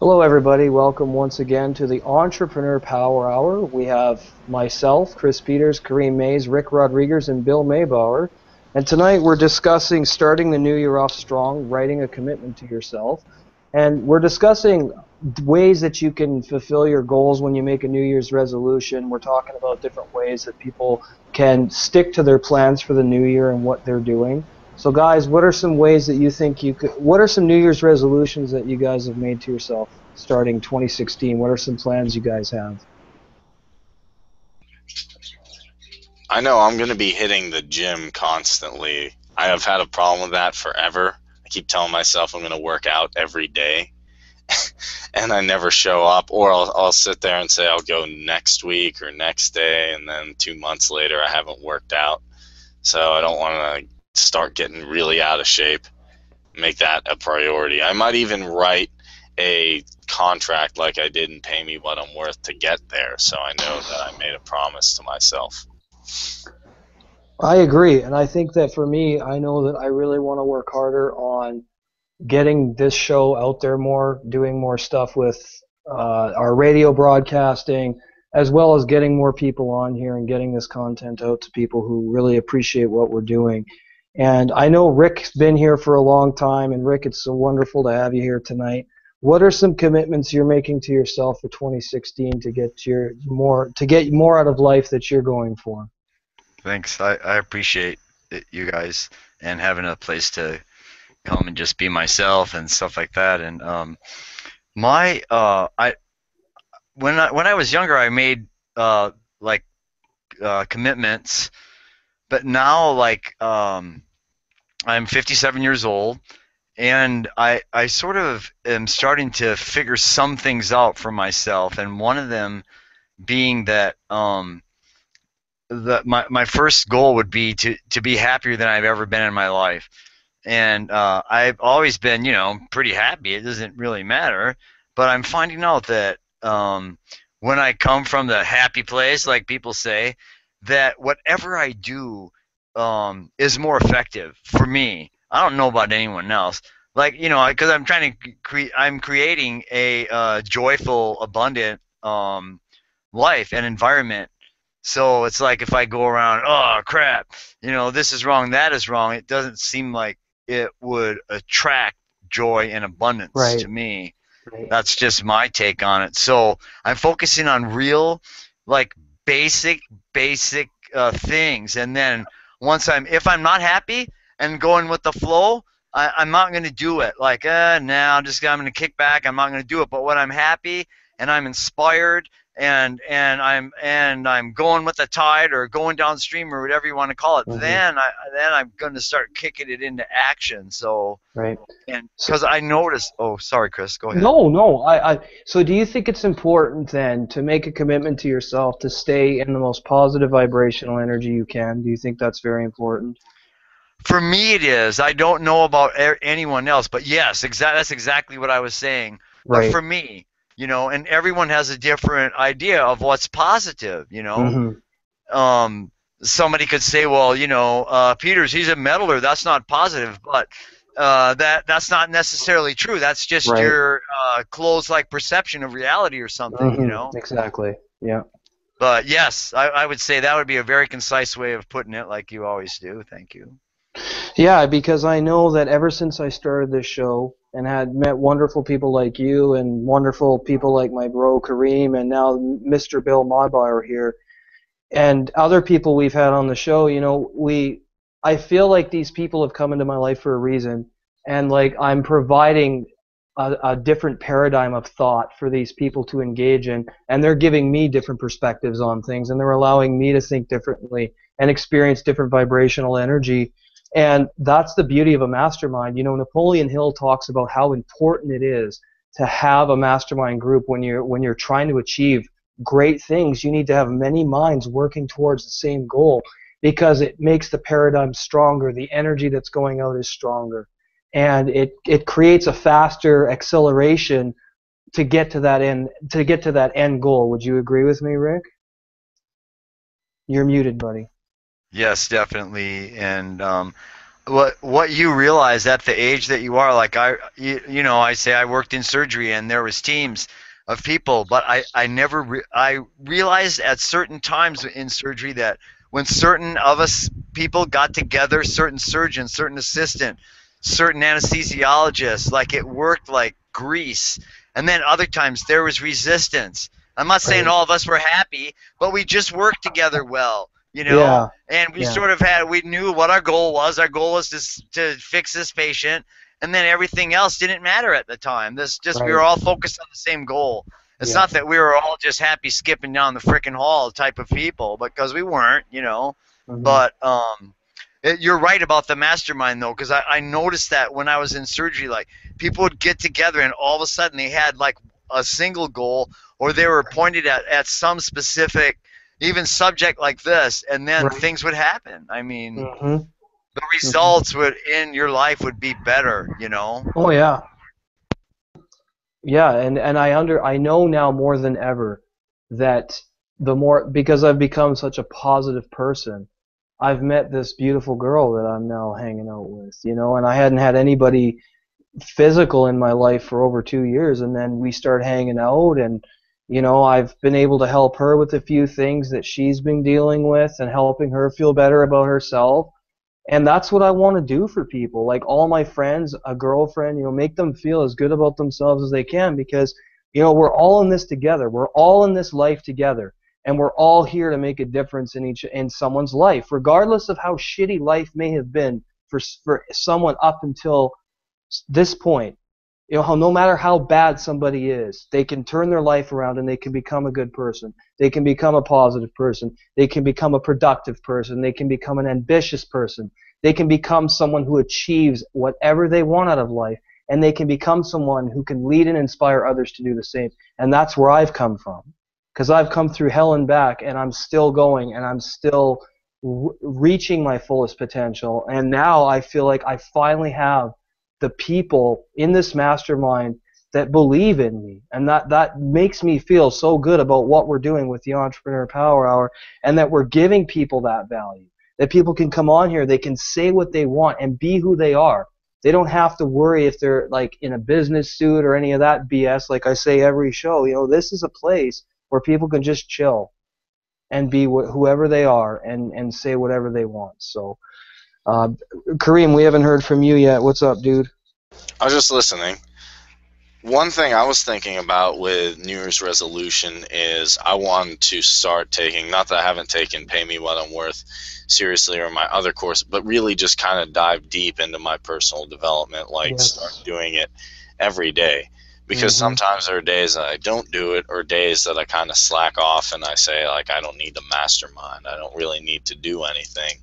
Hello, everybody. Welcome once again to the Entrepreneur Power Hour. We have myself, Chris Peters, Kareem Mays, Rick Rodriguez, and Bill Maybauer. And tonight we're discussing starting the new year off strong, writing a commitment to yourself. And we're discussing ways that you can fulfill your goals when you make a New Year's resolution. We're talking about different ways that people can stick to their plans for the new year and what they're doing. So, guys, what are some ways that you think you could? What are some New Year's resolutions that you guys have made to yourself starting 2016? What are some plans you guys have? I know I'm going to be hitting the gym constantly. I have had a problem with that forever. I keep telling myself I'm going to work out every day, and I never show up. Or I'll, I'll sit there and say I'll go next week or next day, and then two months later I haven't worked out. So I don't want to start getting really out of shape, make that a priority. I might even write a contract like I did and pay me what I'm worth to get there so I know that I made a promise to myself. I agree, and I think that for me, I know that I really want to work harder on getting this show out there more, doing more stuff with uh, our radio broadcasting, as well as getting more people on here and getting this content out to people who really appreciate what we're doing. And I know Rick's been here for a long time, and Rick, it's so wonderful to have you here tonight. What are some commitments you're making to yourself for 2016 to get your more to get more out of life that you're going for? Thanks. I, I appreciate it, you guys and having a place to come and just be myself and stuff like that. And um, my uh, I when I when I was younger, I made uh, like uh, commitments but now like um, I'm 57 years old, and I I sort of am starting to figure some things out for myself, and one of them being that um, the my my first goal would be to to be happier than I've ever been in my life, and uh, I've always been you know pretty happy. It doesn't really matter, but I'm finding out that um, when I come from the happy place, like people say, that whatever I do um, is more effective for me. I don't know about anyone else. Like you know, because I'm trying to create, I'm creating a uh, joyful, abundant um, life and environment. So it's like if I go around, oh crap, you know, this is wrong, that is wrong. It doesn't seem like it would attract joy and abundance right. to me. Right. That's just my take on it. So I'm focusing on real, like basic, basic uh, things, and then once I'm if I'm not happy and going with the flow, I, am not going to do it. Like, uh, now I'm just I'm going to kick back. I'm not going to do it. But when I'm happy and I'm inspired and and I'm and I'm going with the tide or going downstream or whatever you want to call it, mm-hmm. then I then I'm going to start kicking it into action. So right, and because I noticed. Oh, sorry, Chris. Go ahead. No, no. I, I so do you think it's important then to make a commitment to yourself to stay in the most positive vibrational energy you can? Do you think that's very important? For me, it is. I don't know about anyone else, but yes, exa- that's exactly what I was saying. Right. But for me, you know, and everyone has a different idea of what's positive, you know. Mm-hmm. Um, somebody could say, well, you know, uh, Peters, he's a meddler. That's not positive, but uh, that that's not necessarily true. That's just right. your uh, closed like perception of reality or something, mm-hmm. you know. Exactly. Yeah. But yes, I, I would say that would be a very concise way of putting it, like you always do. Thank you. Yeah, because I know that ever since I started this show, and had met wonderful people like you and wonderful people like my bro Kareem and now Mr. Bill Maybauer here. And other people we've had on the show, you know, we I feel like these people have come into my life for a reason. And like I'm providing a, a different paradigm of thought for these people to engage in. And they're giving me different perspectives on things and they're allowing me to think differently and experience different vibrational energy and that's the beauty of a mastermind. You know, Napoleon Hill talks about how important it is to have a mastermind group when you're when you're trying to achieve great things. You need to have many minds working towards the same goal because it makes the paradigm stronger. The energy that's going out is stronger, and it it creates a faster acceleration to get to that end to get to that end goal. Would you agree with me, Rick? You're muted, buddy. Yes, definitely. And um, what what you realize at the age that you are like i you, you know i say i worked in surgery and there was teams of people but i i never re- i realized at certain times in surgery that when certain of us people got together certain surgeons certain assistant certain anesthesiologists like it worked like grease and then other times there was resistance i'm not saying all of us were happy but we just worked together well you know Yeah. and we Yeah. sort of had we knew what our goal was our goal was to, to fix this patient and then everything else didn't matter at the time this just we were all focused on the same goal it's Yeah. not that we were all just happy skipping down the frickin' hall type of people because we weren't you know Mhm. but um it, you're right about the mastermind though because I, I noticed that when i was in surgery like people would get together and all of a sudden they had like a single goal or they were pointed at, at some specific even subject like this and then Right. things would happen i mean Mhm. the results would in your life would be better you know Oh yeah. Yeah, and and I under I know now more than ever that the more because I've become such a positive person, I've met this beautiful girl that I'm now hanging out with, you know, and I hadn't had anybody physical in my life for over 2 years and then we start hanging out and you know, I've been able to help her with a few things that she's been dealing with and helping her feel better about herself and that's what I want to do for people. Like all my friends, a girlfriend, you know, make them feel as good about themselves as they can because, you know, we're all in this together. We're all in this life together. And we're all here to make a difference in each in someone's life, regardless of how shitty life may have been for for someone up until this point. You know, how no matter how bad somebody is, they can turn their life around and they can become a good person. They can become a positive person. They can become a productive person. They can become an ambitious person. They can become someone who achieves whatever they want out of life. And they can become someone who can lead and inspire others to do the same. And that's where I've come from. Because I've come through hell and back, and I'm still going, and I'm still reaching my fullest potential. And now I feel like I finally have the people in this mastermind that believe in me. And that that makes me feel so good about what we're doing with the entrepreneur power hour and that we're giving people that value. That people can come on here they can say what they want and be who they are. They don't have to worry if they're like in a business suit or any of that bs like i say every show you know this is a place where people can just chill and be wh- whoever they are and and say whatever they want. So uh, Kareem, we haven't heard from you yet. What's up, dude? I was just listening. One thing I was thinking about with New Year's resolution is I want to start taking, not that I haven't taken Pay Me What I'm Worth seriously or my other course, but really just kind of dive deep into my personal development, like Yes. start doing it every day. Because Mhm. sometimes there are days that I don't do it, or days that I kind of slack off and I say, like, I don't need to mastermind. I don't really need to do anything.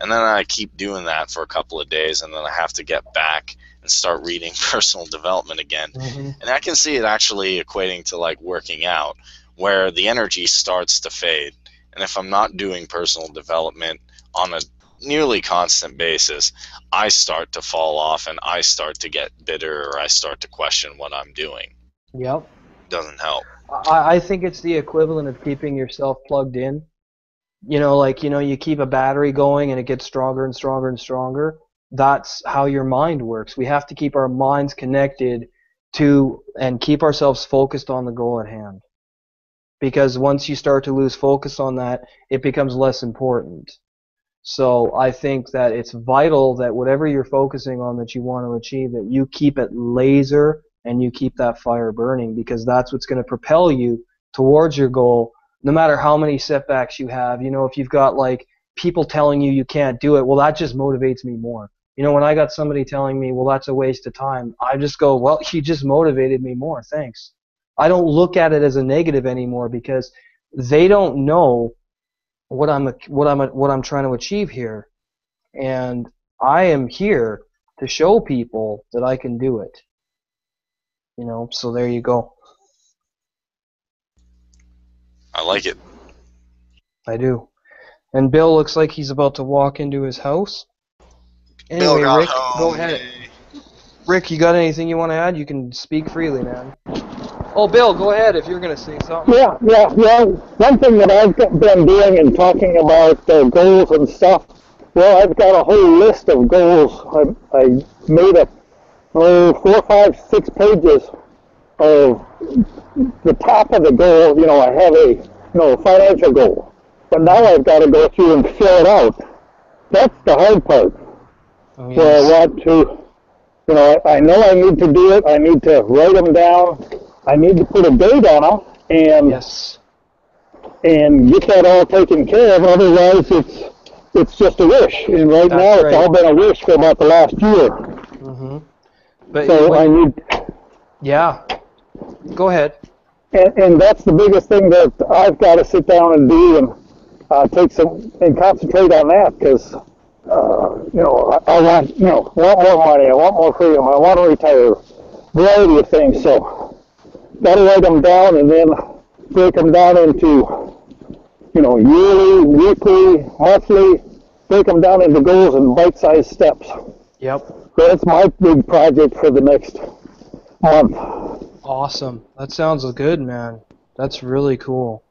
And then I keep doing that for a couple of days, and then I have to get back and start reading personal development again. Mm-hmm. And I can see it actually equating to like working out, where the energy starts to fade. And if I'm not doing personal development on a nearly constant basis, I start to fall off and I start to get bitter or I start to question what I'm doing. Yep. Doesn't help. I, I think it's the equivalent of keeping yourself plugged in. You know, like, you know, you keep a battery going and it gets stronger and stronger and stronger. That's how your mind works. We have to keep our minds connected to and keep ourselves focused on the goal at hand. Because once you start to lose focus on that, it becomes less important. So I think that it's vital that whatever you're focusing on that you want to achieve, that you keep it laser and you keep that fire burning because that's what's going to propel you towards your goal no matter how many setbacks you have. You know, if you've got like people telling you you can't do it, well, that just motivates me more. You know, when I got somebody telling me, well, that's a waste of time, I just go, well, you just motivated me more. Thanks. I don't look at it as a negative anymore because they don't know what I'm what I'm what I'm trying to achieve here, and I am here to show people that I can do it. You know, so there you go. I like it. I do. And Bill looks like he's about to walk into his house. Anyway, got Rick, home, go ahead. Rick, you got anything you want to add? You can speak freely, man. Oh, Bill, go ahead if you're going to say something. Yeah, yeah, yeah. One thing that I've been doing and talking about uh, goals and stuff, Well, I've got a whole list of goals. I, I made up oh, four, five, six pages of the top of the goal. You know, I have a you know financial goal, but now I've got to go through and fill it out. That's the hard part. Oh, Where I want to, you know, I, I know I need to do it. I need to write them down. I need to put a date on them and Yes. and get that all taken care of. Otherwise, it's it's just a wish. And right That's now, it's all been a wish for about the last year. hmm But So when- I need, yeah. Go ahead. and, and that's the biggest thing that I've got to sit down and do and uh, take some and concentrate on that because. Uh, you know, I, I want, you know, want more money. I want more freedom. I want to retire. Variety of things. So, got to write them down and then break them down into, you know, yearly, weekly, monthly. Break them down into goals and bite-sized steps. Yep. That's my big project for the next month. Awesome. That sounds good, man. That's really cool.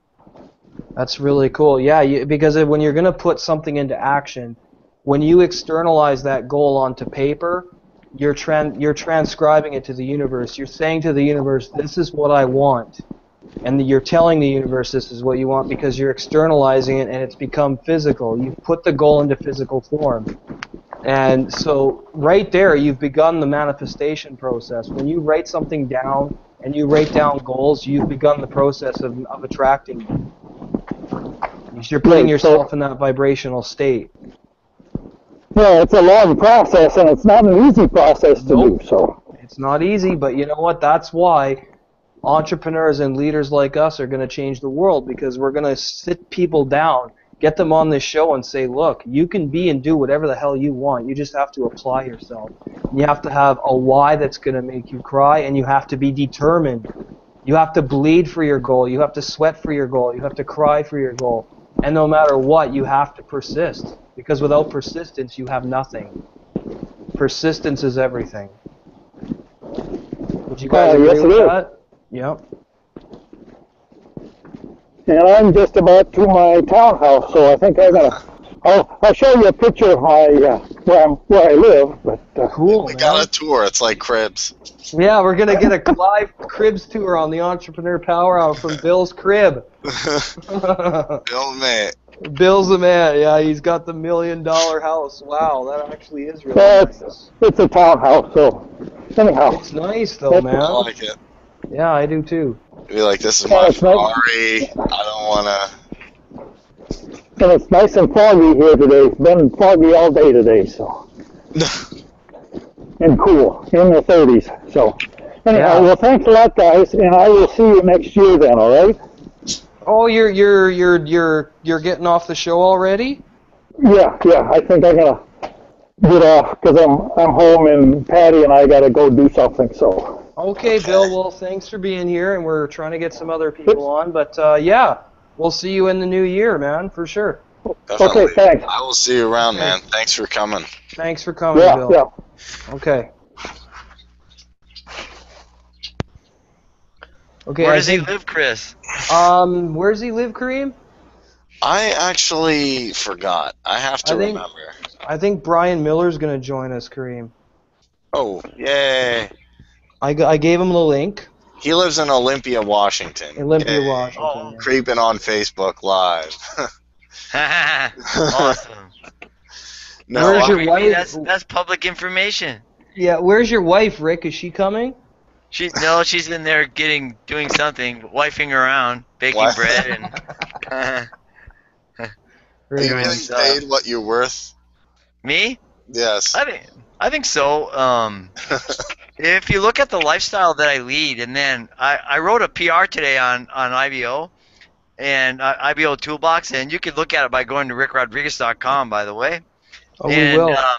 That's really cool. Yeah, you, because when you're going to put something into action, when you externalize that goal onto paper, you're you're transcribing it to the universe. You're saying to the universe, "This is what I want," and you're telling the universe this is what you want because you're externalizing it, and it's become physical. You've put the goal into physical form. And so, right there, you've begun the manifestation process. When you write something down and you write down goals, you've begun the process of, of attracting them. You're putting yourself in that vibrational state. Yeah, it's a long process and it's not an easy process to Nope. do. So, It's not easy, but you know what? That's why entrepreneurs and leaders like us are going to change the world because we're going to sit people down, get them on this show, and say, look, you can be and do whatever the hell you want. You just have to apply yourself. You have to have a why that's going to make you cry, and you have to be determined. You have to bleed for your goal. You have to sweat for your goal. You have to cry for your goal. And no matter what, you have to persist because without persistence, you have nothing. Persistence is everything. Would you guys Uh, agree yes, with that? Yep. And I'm just about to my townhouse, so I think I'm gonna. I'll, I'll show you a picture of my uh, where I'm where I live. But uh, Cool, We man. got a tour. It's like cribs. Yeah, we're gonna get a live cribs tour on the Entrepreneur Power Hour from Bill's crib. Bill mate. Bill's the man. Yeah, he's got the million dollar house. Wow, that actually is really well, it's nice. it's a townhouse. So anyhow, It's nice though, That's I man. like it. Yeah, I do too. Be like, this is Yeah, my it's nice. Ferrari. I don't wanna. and it's nice and foggy here today. It's been foggy all day today. So and cool in the 30s. So anyhow, Yeah. well, thanks a lot, guys, and I will see you next year then. All right? Oh, you're you're you're you're you're getting off the show already? Yeah, yeah. I think I'm gonna get off because I'm I'm home and Patty and I got to go do something. So. Okay, Bill. Well, thanks for being here, and we're trying to get some other people on. But uh, yeah, we'll see you in the new year, man, for sure. Definitely. Okay, thanks. I will see you around, man. Thanks for coming. Thanks for coming, Yeah, Bill. yeah. Okay. Okay. Where I does he live, Chris? Um, where does he live, Kareem? I actually forgot. I have to I think- remember. I think Brian Miller's gonna join us, Kareem. Oh, yay. I, g- I gave him the link. He lives in Olympia, Washington. Olympia, Yay. Washington. Oh, yeah. Creeping on Facebook Live. awesome. no, Where's I- your wife- That's that's public information. Yeah. Where's your wife, Rick? Is she coming? She's no, she's in there getting doing something, wifing around, baking What? bread, and are Very you getting paid what you're worth? me. Yes. I think I think so. Um, if you look at the lifestyle that I lead, and then I, I wrote a PR today on on IBO and uh, IBO Toolbox, and you can look at it by going to rickrodriguez.com. By the way, Oh, and, we will. Um,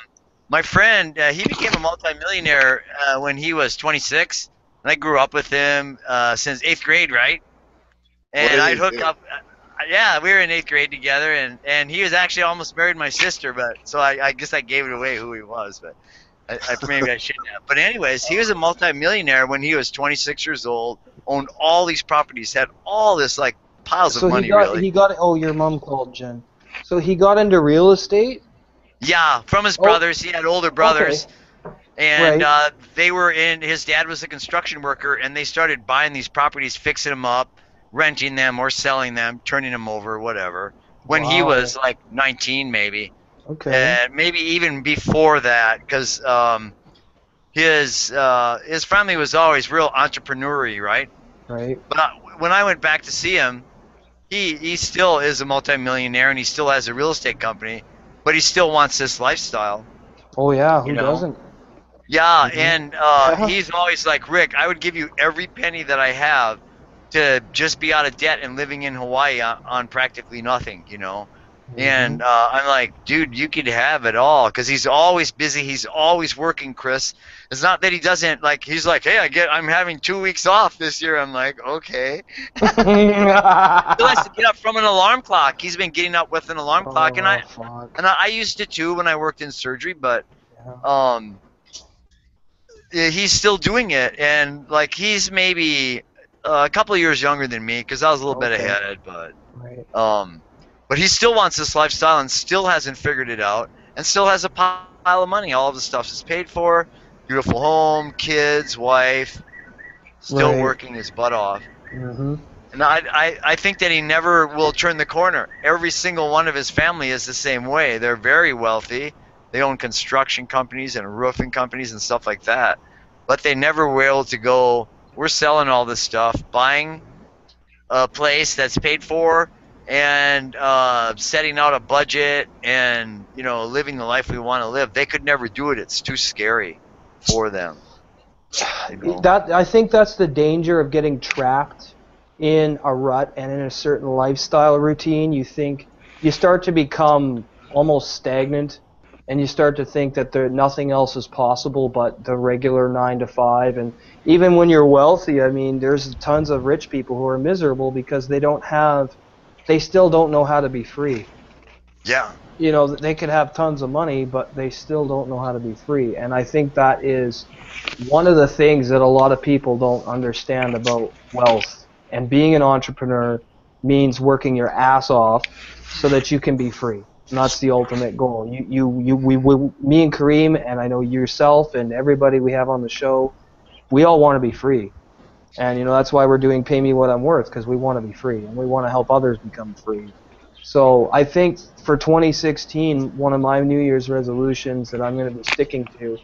my friend, uh, he became a multimillionaire uh, when he was 26, and I grew up with him uh, since eighth grade, right? And I'd hook do? up. Yeah, we were in eighth grade together, and, and he was actually almost married my sister, but so I, I guess I gave it away who he was, but I, I maybe I shouldn't have. But anyways, he was a multimillionaire when he was 26 years old, owned all these properties, had all this like piles so of money, he got really. he got. Oh, your mom called Jen. So he got into real estate. Yeah, from his Oh. brothers. He had older brothers. And Right. uh, they were in. His dad was a construction worker, and they started buying these properties, fixing them up, renting them or selling them, turning them over, whatever. When he was like 19, maybe, Okay. and maybe even before that, because um, his uh, his family was always real entrepreneurial, right? right. But I, when I went back to see him, he he still is a multimillionaire, and he still has a real estate company, but he still wants this lifestyle. Oh yeah. Who You know? doesn't? Yeah, Mhm. and uh, Yeah. he's always like, Rick, I would give you every penny that I have to just be out of debt and living in Hawaii on, on practically nothing, you know. Mm-hmm. And uh, I'm like, dude, you could have it all because he's always busy. He's always working, Chris. It's not that he doesn't like. He's like, hey, I get, I'm having two weeks off this year. I'm like, okay. He likes to get up from an alarm clock. He's been getting up with an alarm clock, and I, Oh, fuck. and I, I used it too when I worked in surgery, but Yeah. um, he's still doing it, and like he's maybe uh, a couple of years younger than me because I was a little bit ahead, but Right. um, but he still wants this lifestyle and still hasn't figured it out, and still has a pile of money. All of the stuff is paid for, beautiful home, kids, wife, still Right. working his butt off. hmm And I, I, I think that he never will turn the corner. Every single one of his family is the same way. They're very wealthy. They own construction companies and roofing companies and stuff like that. But they never were able to go, we're selling all this stuff, buying a place that's paid for, and uh, setting out a budget and, you know, living the life we want to live. They could never do it. It's too scary for them. You know? That I think that's the danger of getting trapped in a rut and in a certain lifestyle routine. You think you start to become almost stagnant, and you start to think that there nothing else is possible but the regular nine to five. And even when you're wealthy, I mean, there's tons of rich people who are miserable because they don't have, they still don't know how to be free. Yeah. you know they could have tons of money but they still don't know how to be free. And i think that is one of the things that a lot of people don't understand about wealth. And being an entrepreneur means working your ass off so that you can be free. And that's the ultimate goal. You you, you we, we me and kareem and i know yourself and everybody we have on the show we all want to be free and you know that's why we're doing pay me what i'm worth because we want to be free and we want to help others become free so I think for 2016, one of my New Year's resolutions that I'm going to be sticking to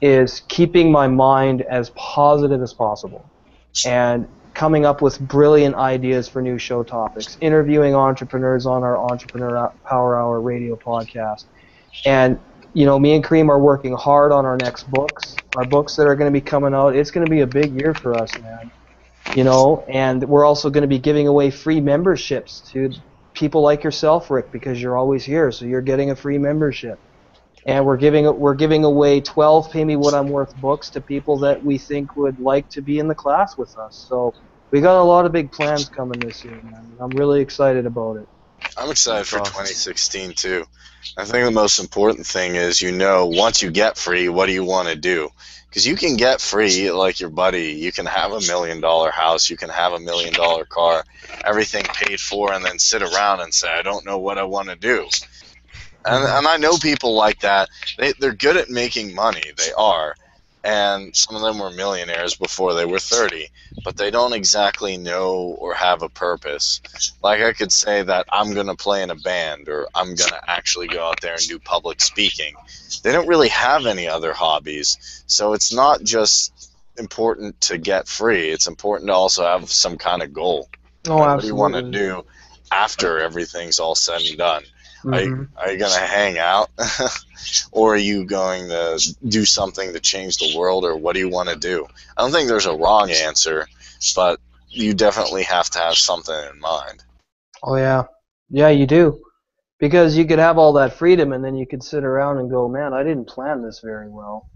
is keeping my mind as positive as possible and coming up with brilliant ideas for new show topics, interviewing entrepreneurs on our Entrepreneur Power Hour radio podcast. And, you know, me and Kareem are working hard on our next books, our books that are going to be coming out. It's going to be a big year for us, man. You know, and we're also going to be giving away free memberships to people like yourself, Rick, because you're always here, so you're getting a free membership. And we're giving we're giving away 12 Pay Me What I'm Worth books to people that we think would like to be in the class with us. So we got a lot of big plans coming this year, man. I'm really excited about it. I'm excited for 2016 too. I think the most important thing is you know once you get free, what do you want to do? Because you can get free like your buddy. You can have a million dollar house, you can have a million dollar car, everything paid for, and then sit around and say, I don't know what I want to do. And, mm-hmm. and I know people like that. They, they're good at making money. They are. And some of them were millionaires before they were 30, but they don't exactly know or have a purpose like I could say that I'm gonna play in a band or I'm gonna actually go out there and do public speaking. They don't really have any other hobbies, so it's not just important to get free. It's important to also have some kind of goal. Oh, what do you want to do after everything's all said and done? Are, you, Mhm. are you gonna hang out, or are you going to do something to change the world, or what do you want to do? I don't think there's a wrong answer, but you definitely have to have something in mind. Oh yeah, yeah, you do, because you could have all that freedom, and then you could sit around and go, "Man, I didn't plan this very well.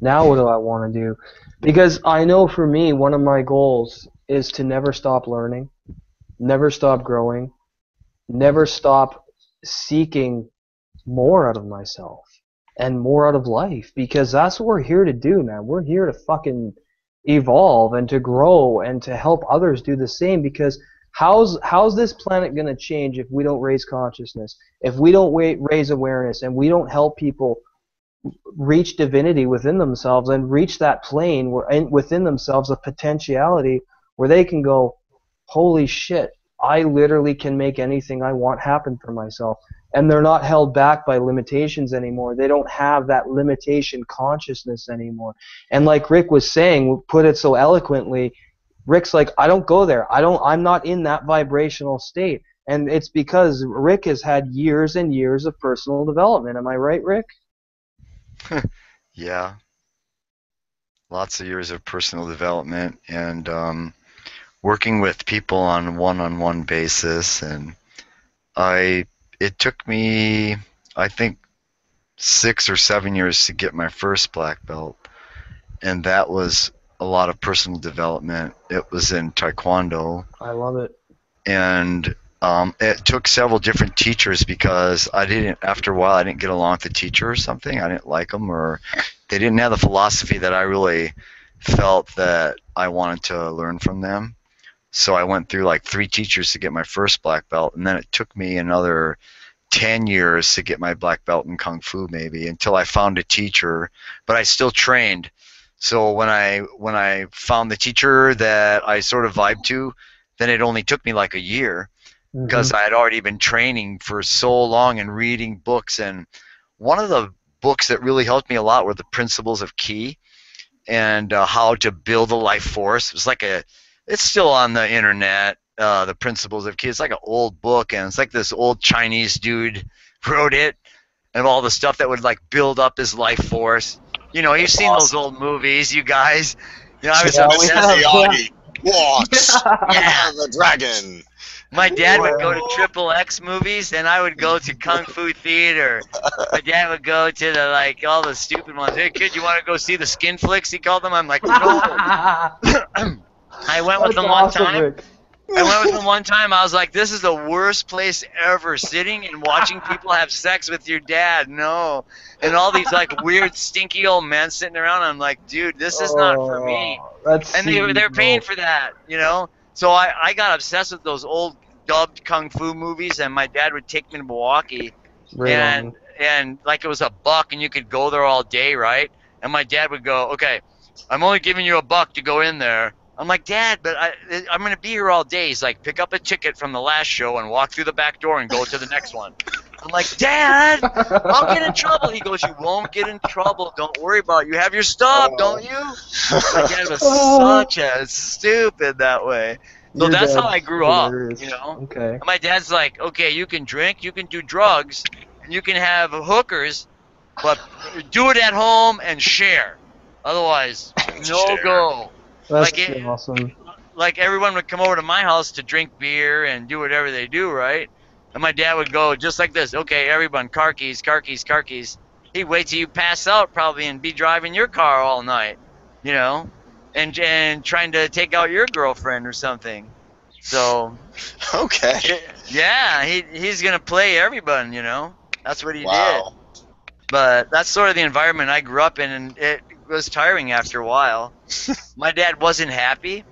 Now what do I want to do?" Because I know for me, one of my goals is to never stop learning, never stop growing, never stop seeking more out of myself and more out of life, because that's what we're here to do, man. We're here to fucking evolve and to grow and to help others do the same because How's how's this planet going to change if we don't raise consciousness? If we don't wa- raise awareness and we don't help people reach divinity within themselves and reach that plane where in, within themselves a potentiality where they can go, holy shit, I literally can make anything I want happen for myself. And they're not held back by limitations anymore. They don't have that limitation consciousness anymore. And like Rick was saying, put it so eloquently, Rick's like, I don't go there. I don't I'm not in that vibrational state. And it's because Rick has had years and years of personal development. Am I right, Rick? yeah. Lots of years of personal development and um, working with people on one-on-one basis and I it took me I think 6 or 7 years to get my first black belt and that was a lot of personal development. It was in taekwondo. I love it. And um, it took several different teachers because I didn't. After a while, I didn't get along with the teacher or something. I didn't like them, or they didn't have the philosophy that I really felt that I wanted to learn from them. So I went through like three teachers to get my first black belt, and then it took me another 10 years to get my black belt in kung fu maybe until I found a teacher but I still trained so when I when I found the teacher that I sort of vibed to then it only took me like a year Mm-hmm. because I had already been training for so long and reading books. And one of the books that really helped me a lot were the Principles of Ki and uh, how to build a life force. It was like a, it's still on the internet. Uh, the Principles of Ki. It's like an old book, and it's like this old Chinese dude wrote it, and all the stuff that would like build up his life force. You know, you've seen awesome. those old movies, you guys. You know, I was Yeah, we obsessed. have. Miyagi, watch Yeah. the dragon. My dad would go to Triple X movies, and I would go to Kung Fu Theater. My dad would go to the like all the stupid ones. Hey kid, you want to go see the skin flicks? He called them. I'm like, no. I went with That's him one awesome, time. Rick. I went with him one time. I was like, this is the worst place ever. Sitting and watching people have sex with your dad. No. And all these like weird, stinky old men sitting around. I'm like, dude, this is not for me Oh, That's and they, they're paying for that, you know. So I, I got obsessed with those old dubbed kung fu movies, and my dad would take me to Milwaukee, Right and on. and like it was a buck, and you could go there all day, right? And my dad would go, okay, I'm only giving you a buck to go in there. I'm like, Dad, but I, I'm gonna be here all day. He's like, pick up a ticket from the last show and walk through the back door and go to the next one. I'm like, Dad, I'll get in trouble. He goes, You won't get in trouble. Don't worry about it. You have your stuff, don't you? My dad was such a stupid that way. So Your that's how I grew up, you know? Okay. And my dad's like, okay, you can drink, you can do drugs, and you can have hookers, but do it at home and share. Otherwise, no Share. go. That's Like it- awesome. Like everyone would come over to my house to drink beer and do whatever they do, right? And my dad would go just like this. Okay, everyone, car keys, car keys, car keys. He'd wait till you pass out probably and be driving your car all night, you know, and and trying to take out your girlfriend or something. So Okay. yeah, he he's gonna play everyone, you know. That's what he did. Wow. But that's sort of the environment I grew up in, and it was tiring after a while. My dad wasn't happy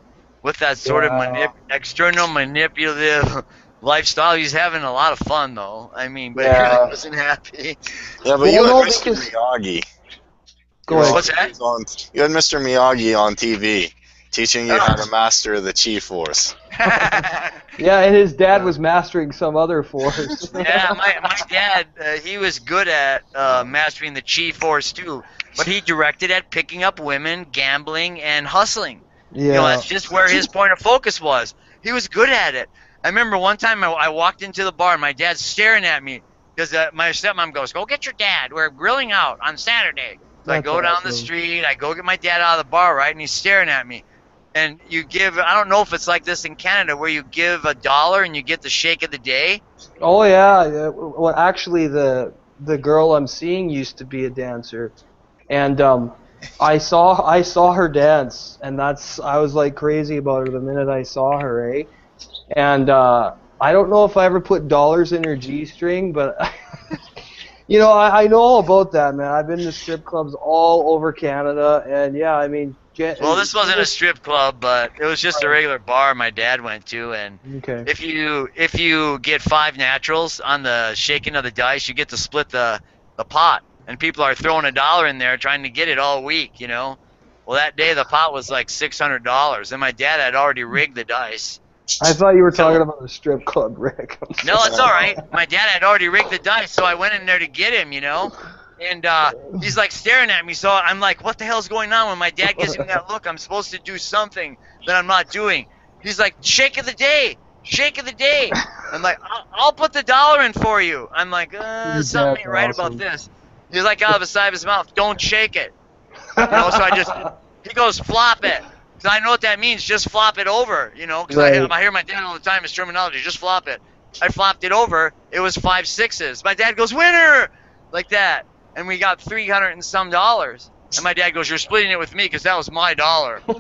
with that sort of manip- external manipulative lifestyle. He's having a lot of fun though. I mean, but Yeah. he wasn't happy. Yeah, but Well, you no, had Mr. because- Miyagi. Go ahead. What's that? On, you had Mr. Miyagi on TV teaching you oh. how Oh. to master the Chi Force. Yeah, and his dad was mastering some other force. yeah, my, my dad, uh, he was good at uh, mastering the chi force too, but he directed at picking up women, gambling, and hustling. yeah. You know, that's just where his point of focus was. He was good at it. I remember one time I, I walked into the bar and my dad's staring at me because uh, my stepmom goes, "Go get your dad. We're grilling out on Saturday." So I go down the street. I go get my dad out of the bar, right, and he's staring at me. And you give, I don't know if it's like this in Canada where you give a dollar and you get the shake of the day. Oh yeah. Well, actually, the the girl I'm seeing used to be a dancer, and um, I saw I saw her dance, and that's I was like crazy about her the minute I saw her, eh? And uh, I don't know if I ever put dollars in her g-string, but you know I, I know all about that, man. I've been to strip clubs all over Canada, and yeah, I mean Je- Well, this wasn't a strip club, but it was just a regular bar my dad went to, and Okay. if you if you get five naturals on the shaking of the dice, you get to split the the pot, and people are throwing a dollar in there trying to get it all week, you know. Well, that day the pot was like six hundred dollars, and my dad had already rigged the dice. I thought you were talking about the strip club, Rick. No, it's all right. My dad had already rigged the dice, so I went in there to get him, you know. And uh, he's like staring at me, so I'm like, "What the hell's going on?" When my dad gives me that look, I'm supposed to do something that I'm not doing. He's like, "Shake of the day, shake of the day." I'm like, "I'll, I'll put the dollar in for you." I'm like, uh, "Something ain't right awesome. about this." He's like out of the side of his mouth, "Don't shake it." You know, so I just he goes, "Flop it." So I know what that means. Just flop it over. You know, because I, I hear my dad all the time. His terminology, just flop it. I flopped it over. It was five sixes. My dad goes, "Winner!" like that, and we got three hundred and some dollars. And my dad goes, "You're splitting it with me because that was my dollar."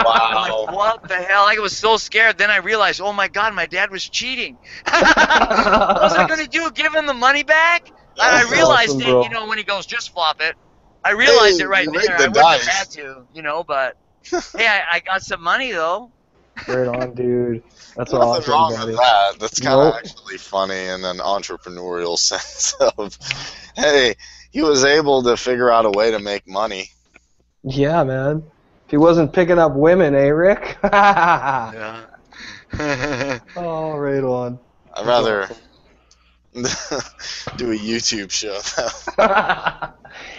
Wow. like, what the hell? I was so scared. Then I realized, oh my god, my dad was cheating. what was I gonna do? Give him the money back? And I realized awesome, it, bro. you know, when he goes, just flop it. I realized Hey, it right there. rigged I wouldn't have dice. had to, you know, but hey, I, I got some money though. right on, dude. That's Nothing awesome, wrong buddy. with that. That's kind of Nope. actually funny in an entrepreneurial sense of, hey, he was able to figure out a way to make money. Yeah, man. If he wasn't picking up women, eh, Rick? Yeah. oh, right on. I'd rather do a YouTube show.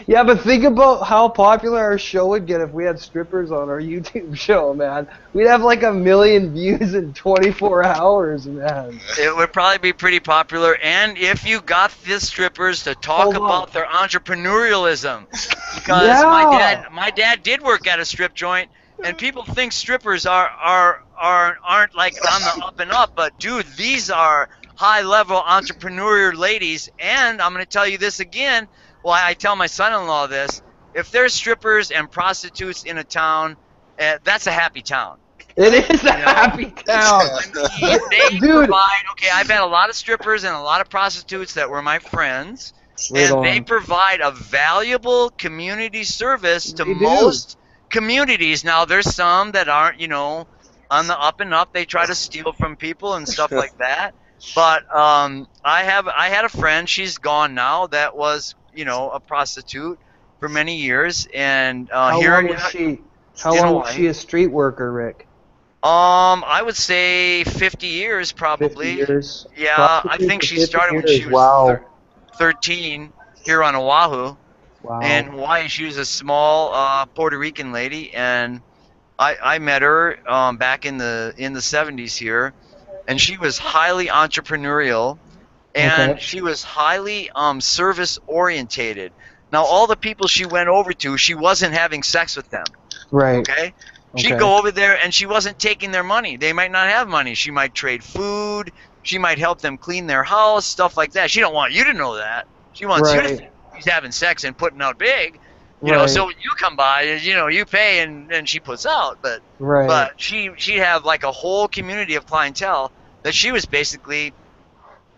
Yeah, but think about how popular our show would get if we had strippers on our YouTube show, man. We'd have like a million views in 24 hours, man. it would probably be pretty popular, and if you got the strippers to talk Hold on. about their entrepreneurialism, because my dad, my dad did work at a strip joint, and people think strippers are are are aren't like on the up and up, but dude, these are high level entrepreneur ladies, and I'm gonna tell you this again. Well, I tell my son-in-law this: if there's strippers and prostitutes in a town, uh, that's a happy town. It is a know. happy town. they Dude. provide okay i've had a lot of strippers and a lot of prostitutes that were my friends and they provide a valuable community service to They do. most communities now there's some that aren't you know on the up and up they try to steal from people and stuff like that but um, i have i had a friend she's gone now that was you know a prostitute for many years and uh, How here long was she? How long was she a street worker, Rick? um i would say 50 years probably. 50 probably years. Yeah, I think she 50 started when she was Wow. 13 here on Oahu. Wow. And Hawaii, she was a small uh, Puerto Rican lady, and I, I met her um, back in the in the 70s here, and she was highly entrepreneurial, and Okay. she was highly um, service orientated. Now, all the people she went over to, she wasn't having sex with them. right. Okay. She'd Okay. go over there and she wasn't taking their money. They might not have money. She might trade food. She might help them clean their house, stuff like that. She don't want you to know that. She wants you to Right. think he's having sex and putting out big. You know, so when you come by, you know, you pay and, and she puts out. But Right. but she she'd have like a whole community of clientele that she was basically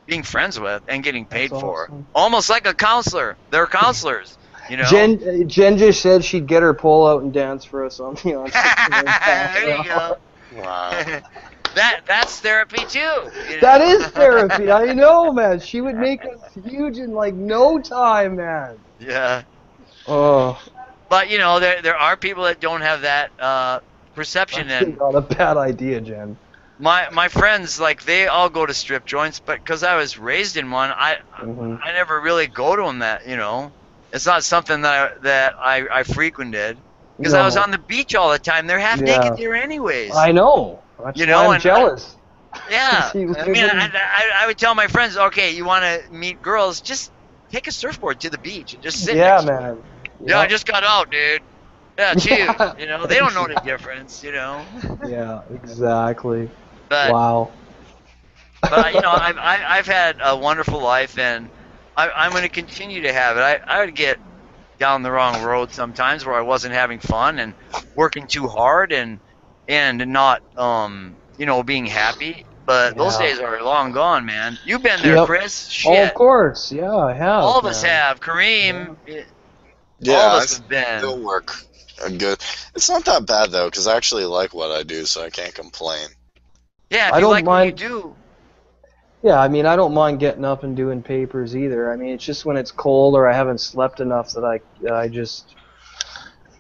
being friends with and getting paid That's for. awesome. Almost like a counselor. They're counselors. You know. Jen, uh, Jen just said she'd get her pole out and dance for us on the on. there you go. Wow. that that's therapy too. you know? is therapy. I know, man. She would make us huge in like no time, man. Yeah, Oh, but you know there there are people that don't have that uh, perception, that's and not a bad idea, Jen. My my friends like they all go to strip joints, but because I was raised in one, I Mhm. I never really go to them. That you know, it's not something that I, that I I frequented because I was on the beach all the time. They're half Yeah. naked there anyways. I know. That's You know, I'm and I- jealous. Yeah, I mean, I, I, I would tell my friends, okay, you want to meet girls, just take a surfboard to the beach and just sit. yeah, next to them. man. Yeah, I just got out, dude. Yeah, cheers. Yeah. You know, they don't know the difference. You know, Yeah, exactly. But wow. but you know, I've I, I've had a wonderful life, and I, I'm going to continue to have it. I I would get down the wrong road sometimes where I wasn't having fun and working too hard and and not um you know being happy. But those days are long gone, man. You've been there, Yep. Chris. Oh, of course. Yeah, I have. All of us have. Kareem, Yeah, all of I us have been. still work a good. It's not that bad though, because I actually like what I do, so I can't complain. Yeah, I you don't like mind- do. Yeah, I mean, I don't mind getting up and doing papers either. I mean, it's just when it's cold or I haven't slept enough that I, I just,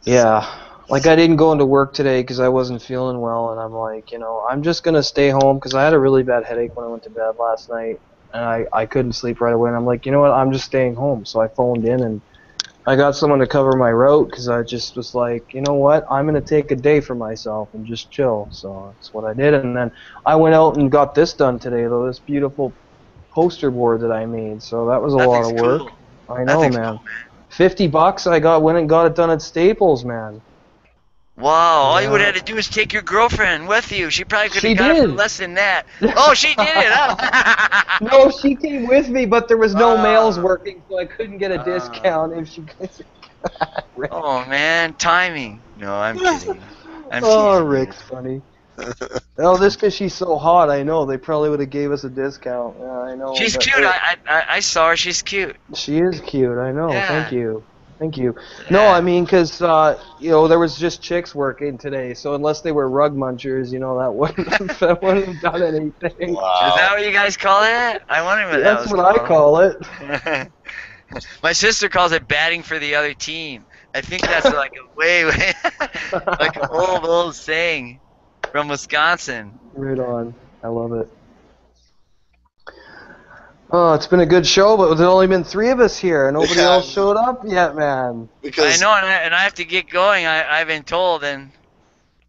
yeah. Like I didn't go into work today because I wasn't feeling well, and I'm like, you know, I'm just gonna stay home because I had a really bad headache when I went to bed last night, and I, I couldn't sleep right away. And I'm like, you know what, I'm just staying home. So I phoned in and I got someone to cover my route because I just was like, you know what, I'm gonna take a day for myself and just chill. So that's what I did, and then I went out and got this done today, though. This beautiful poster board that I made. So that was a That lot of work. cool. I know, man. cool, man. Fifty bucks. I got went and got it done at Staples, man. Wow, all you would have had to do is take your girlfriend with you. She probably could have got less than that. Oh, she did it, huh? No, she came with me, but there was no Ah. males working, so I couldn't get a Ah. discount if she. Rick. oh man, timing. No, I'm kidding. I'm oh, teasing. Rick's funny. oh, this because she's so hot. I know they probably would have gave us a discount. Yeah, I know. She's cute. I, I I saw her. She's cute. She is cute. I know. Yeah. Thank you. Thank you. No, I mean, because uh, you know there was just chicks working today, so unless they were rug munchers, you know that wouldn't have, that wouldn't have done anything. Wow. Is that what you guys call it? I wonder what that That's was what I call it. My sister calls it batting for the other team. I think that's like a way, way like an old old saying from Wisconsin. Right on. I love it. Oh, it's been a good show, but there's only been three of us here, and nobody Yeah. else showed up yet, man. because I know, and I, and I have to get going. I, I've been told, and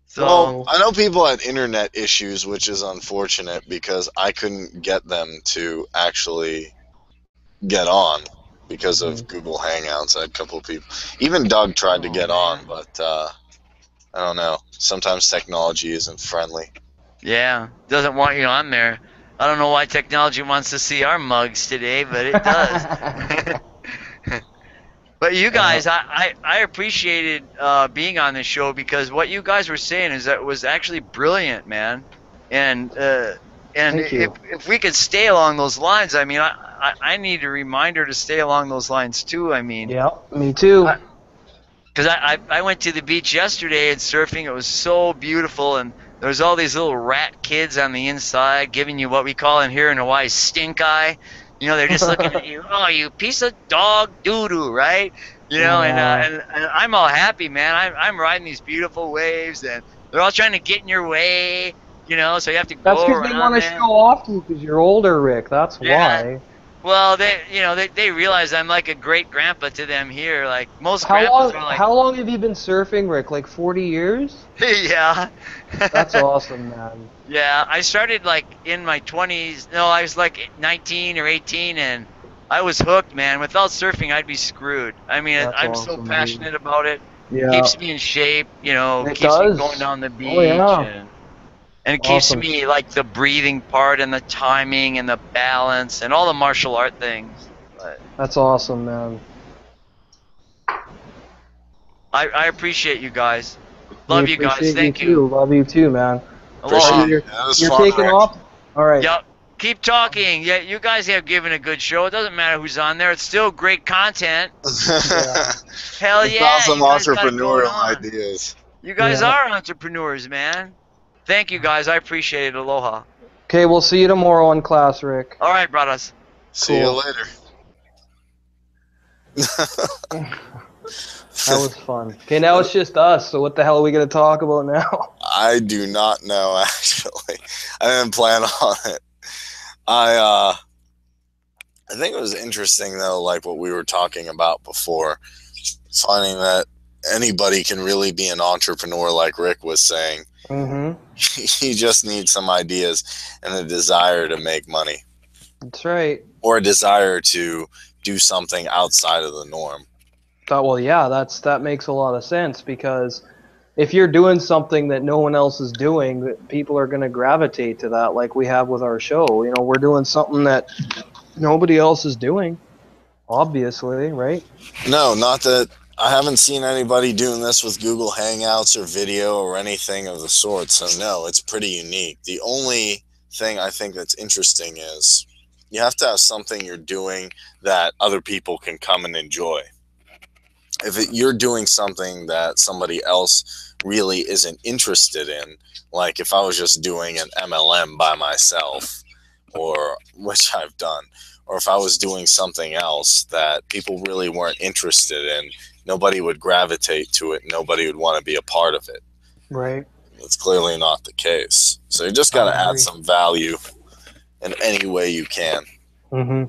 so Well, I know people had internet issues, which is unfortunate because I couldn't get them to actually get on because of Mm-hmm. Google Hangouts. I had a couple of people. Even Doug tried to Oh, get on, but uh, I don't know. Sometimes technology isn't friendly. yeah, doesn't want you on there. I don't know why technology wants to see our mugs today, but it does. But you guys, I, I, I appreciated uh, being on this show because what you guys were saying is that was actually brilliant, man. And uh, and if, if we could stay along those lines, I mean, I, I, I need a reminder to stay along those lines too. I mean, yeah, me too. Because I, I, I went to the beach yesterday and surfing. It was so beautiful, and there was all these little rat kids on the inside giving you what we call in here in Hawaii stink eye. You know, they're just looking at you. Oh, you piece of dog doo doo, right? You know, and, uh, and and I'm all happy, man. I'm I'm riding these beautiful waves, and they're all trying to get in your way. You know, so you have to That's go That's because they want to show off to you because you're older, Rick. That's Yeah. why. Well, they you know they, they realize I'm like a great grandpa to them here. Like most How grandpas long? are like, How long have you been surfing, Rick? Like 40 years? yeah. That's awesome, man. Yeah, I started like in my 20s. No, I was like 19 or 18, and I was hooked, man. Without surfing, I'd be screwed. I mean, That's I'm awesome, so passionate about it. Yeah. Keeps me in shape, you know. It keeps does. me going down the beach, Oh, yeah. and, and it keeps Awesome. me like the breathing part and the timing and the balance and all the martial art things. But That's awesome, man. I, I appreciate you guys. Love We you guys. Thank you. you. Too. Love you too, man. Appreciate Aloha. You're- You're taking Rick. off. All right. Yep. Keep talking. Yeah, you guys have given a good show. It doesn't matter who's on there. It's still great content. Hell yeah. awesome you guys got it going entrepreneurial ideas. You guys Yeah. are entrepreneurs, man. Thank you guys. I appreciate it. Aloha. Okay, we'll see you tomorrow in class, Rick. All right, brothers. See you later. That was fun. Okay, now it's just us. So what the hell are we gonna talk about now? I do not know actually. I didn't plan on it. I uh I think it was interesting though, like what we were talking about before, finding that anybody can really be an entrepreneur like Rick was saying. Mm-hmm. you just need some ideas and a desire to make money That's right. or a desire to do something outside of the norm. Thought, well, yeah, that's that makes a lot of sense because if you're doing something that no one else is doing, that people are going to gravitate to that, like we have with our show. You know, we're doing something that nobody else is doing, obviously, right? No, not that I haven't seen anybody doing this with Google Hangouts or video or anything of the sort. So no, it's pretty unique. The only thing I think that's interesting is you have to have something you're doing that other people can come and enjoy. if it, you're doing something that somebody else really isn't interested in, like if I was just doing an MLM by myself, or which I've done, or if I was doing something else that people really weren't interested in, nobody would gravitate to it. Nobody would want to be a part of it. Right. It's clearly not the case. So you just got to add some value in any way you can. hmm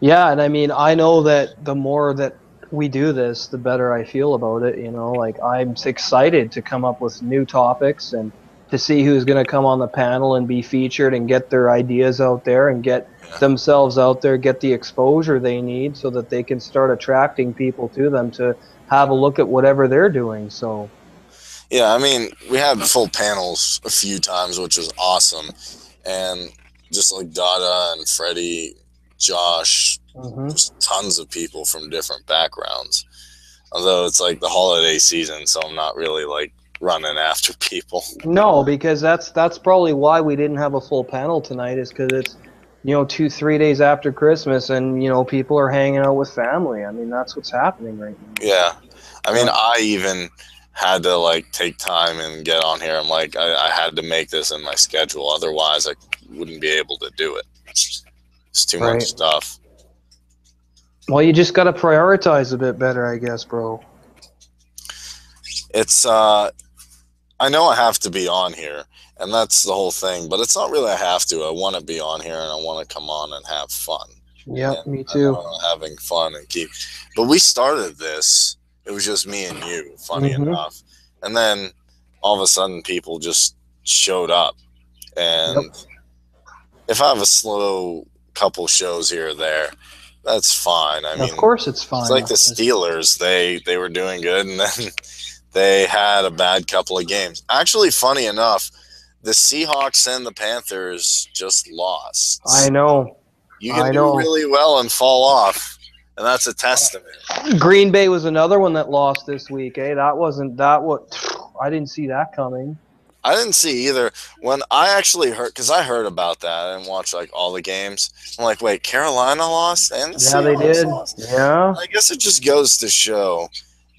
Yeah, and I mean, I know that the more that we do this, the better I feel about it. You know, like I'm excited to come up with new topics and to see who's going to come on the panel and be featured and get their ideas out there and get Yeah. themselves out there, get the exposure they need so that they can start attracting people to them to have a look at whatever they're doing. So, Yeah, I mean, we had full panels a few times, which was awesome. And just like Dada and Freddie, Josh, mhm. just tons of people from different backgrounds. Although it's like the holiday season, so I'm not really like running after people. No, because that's that's probably why we didn't have a full panel tonight. Is because it's you know two three days after Christmas, and you know people are hanging out with family. I mean that's what's happening right now. Yeah. I mean, I even had to like take time and get on here. I'm like, I, I had to make this in my schedule. Otherwise, I wouldn't be able to do it. It's too Right. much stuff. Well, you just got to prioritize a bit better, I guess, bro. it's uh I know I have to be on here and that's the whole thing, but it's not really I have to. I want to be on here and I want to come on and have fun. Yep, And me too. having fun and keep But we started this. It was just me and you, funny Mhm. enough. And then all of a sudden people just showed up. And if I have a slow couple shows here or there, that's fine. I mean, of course, it's fine. it's like the Steelers. They they were doing good, and then they had a bad couple of games. Actually, funny enough, the Seahawks and the Panthers just lost. I know. you can I do know. really well and fall off, and that's a testament. Green Bay was another one that lost this week. Eh, that wasn't that what I didn't see that coming. I didn't see either. When I actually heard, because I heard about that and watched like all the games. I'm like, wait, Carolina lost and the Yeah, they did. lost? Yeah. I guess it just goes to show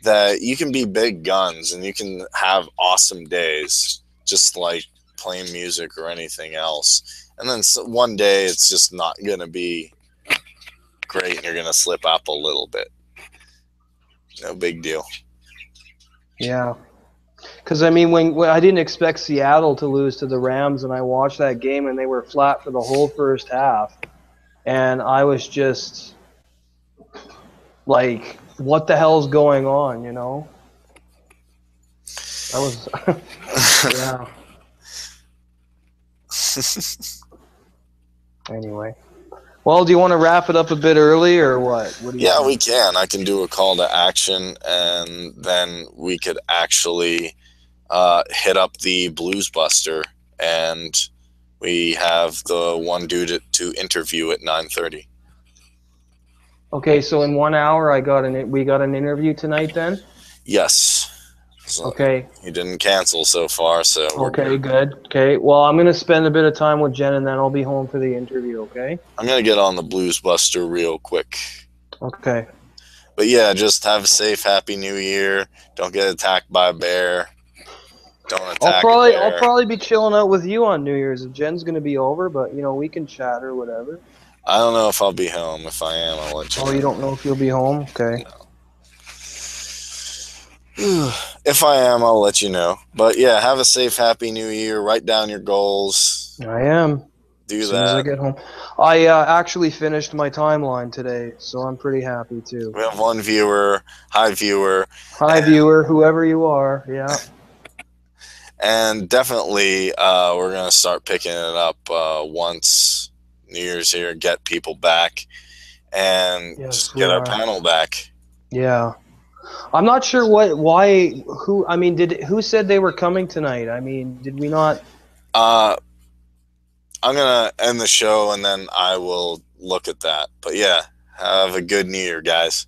that you can be big guns and you can have awesome days, just like playing music or anything else. And then one day it's just not going to be great and you're going to slip up a little bit. No big deal. Yeah. Because I mean, when, when I didn't expect Seattle to lose to the Rams, and I watched that game, and they were flat for the whole first half, and I was just like, "What the hell's going on?" You know. That was yeah. Anyway. Well, do you want to wrap it up a bit early or what? What do you yeah, think? we can. I can do a call to action and then we could actually uh, hit up the Blues Buster and we have the one dude to, to interview at 9:30. Okay, so in one hour, I got an we got an interview tonight. Then Yes. So okay, he didn't cancel so far, so okay, good. good. Okay, well, I'm gonna spend a bit of time with Jen, and then I'll be home for the interview. Okay. I'm gonna get on the Blues Buster real quick. Okay. But yeah, just have a safe, happy New Year. Don't get attacked by a bear. Don't attack. I'll probably bear. I'll probably be chilling out with you on New Year's. If Jen's gonna be over, but you know we can chat or whatever. I don't know if I'll be home. If I am, I'll let you. Oh, know. you don't know if you'll be home? Okay. if I am, I'll let you know. But yeah, have a safe, happy New Year. Write down your goals. I am. Do As soon as I get home, I uh, actually finished my timeline today, so I'm pretty happy too. We have one viewer, hi viewer, Hi, viewer, whoever you are. Yeah. and definitely uh, we're gonna start picking it up uh, once New Year's here. Get people back, and Yes, just get our panel back. Yeah. I'm not sure what why who I mean did who said they were coming tonight? I mean, did we not Uh, I'm gonna end the show and then I will look at that. But yeah, have a good New Year, guys.